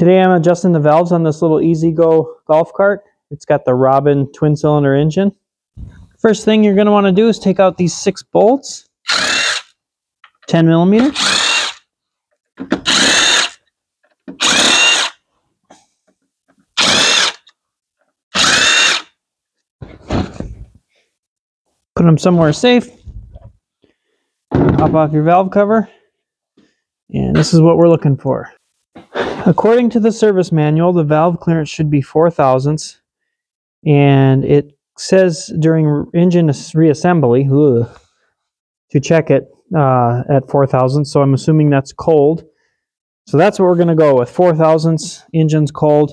Today I'm adjusting the valves on this little E-Z-GO golf cart. It's got the Robin twin cylinder engine. First thing you're going to want to do is take out these six bolts, 10 millimeter. Put them somewhere safe. Pop off your valve cover. And this is what we're looking for. According to the service manual, the valve clearance should be 4 thousandths. And it says during engine reassembly ugh, to check it uh, at 4 thousandths. So I'm assuming that's cold. So that's what we're going to go with. 4 thousandths, engine's cold.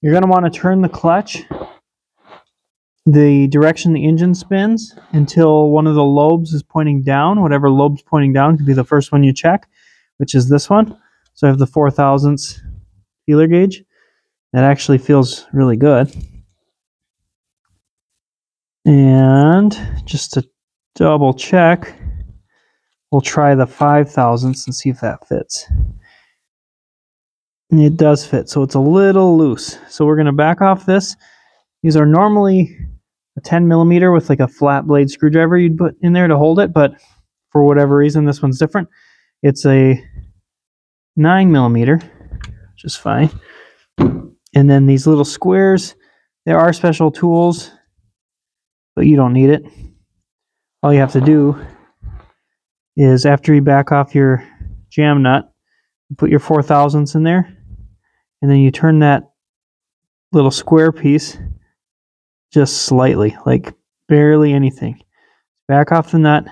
You're going to want to turn the clutch the direction the engine spins until one of the lobes is pointing down. Whatever lobe's pointing down could be the first one you check, which is this one. So I have the 4 thousandths feeler gauge. That actually feels really good. And just to double check, we'll try the 5 thousandths and see if that fits. It does fit, so it's a little loose. So we're going to back off this. These are normally a 10 millimeter with like a flat blade screwdriver you'd put in there to hold it, but for whatever reason, this one's different. It's a 9 millimeter, which is fine. And then these little squares, there are special tools, but you don't need it. All you have to do is after you back off your jam nut, put your 4 thousandths in there, and then you turn that little square piece just slightly, like barely anything. Back off the nut,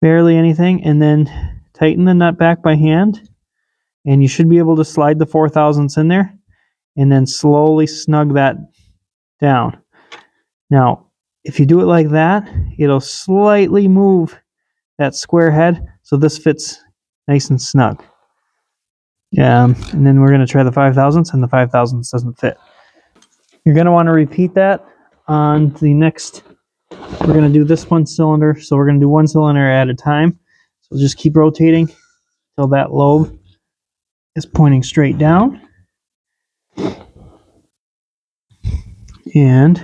barely anything, and then tighten the nut back by hand, and you should be able to slide the 4 thousandths in there, and then slowly snug that down. Now, if you do it like that, it'll slightly move that square head so this fits nice and snug. Yeah, and then we're going to try the 5 thousandths, and the 5 thousandths doesn't fit. You're going to want to repeat that on the next, we're going to do this one cylinder. So we're going to do one cylinder at a time. So just keep rotating until that lobe is pointing straight down. And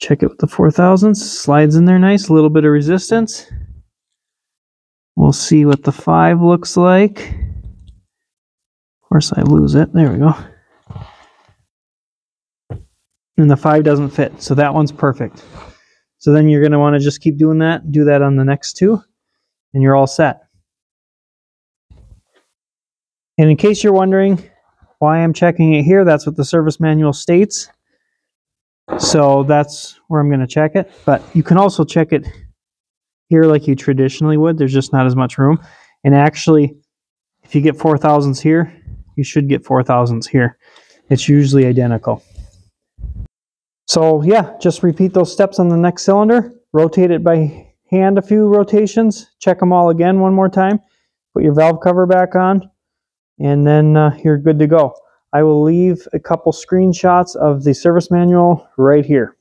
check it with the 4 thousandths. Slides in there nice, a little bit of resistance. We'll see what the 5 looks like. Of course, I lose it. There we go and the 5 doesn't fit. So that one's perfect. So then you're going to want to just keep doing that. Do that on the next two, and you're all set. And in case you're wondering why I'm checking it here, that's what the service manual states. So that's where I'm going to check it. But you can also check it here like you traditionally would. There's just not as much room. And actually, if you get 4 thousandths here, you should get 4 thousandths here. It's usually identical. So yeah, just repeat those steps on the next cylinder. Rotate it by hand a few rotations. Check them all again one more time. Put your valve cover back on. And then uh, you're good to go. I will leave a couple screenshots of the service manual right here.